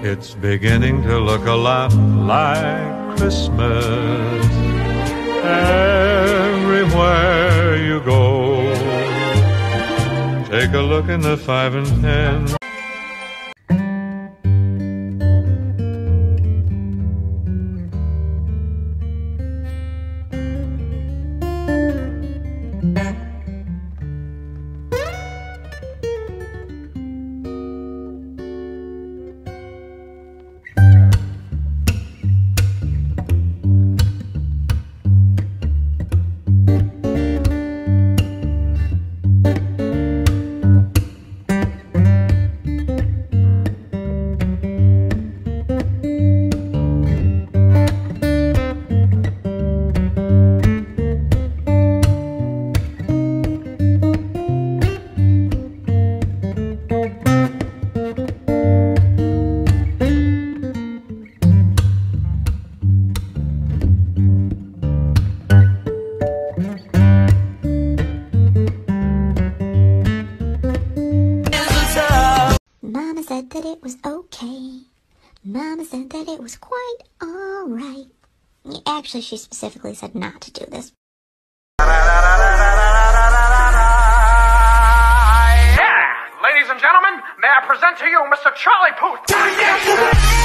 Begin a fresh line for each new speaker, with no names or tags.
It's beginning to look a lot like Christmas everywhere you go. Take a look in the five and ten.
That it was okay. Mama said that it was quite alright. Actually, she specifically said not to do this.
Yeah! Ladies and gentlemen, may I present to you Mr. Charlie Puth?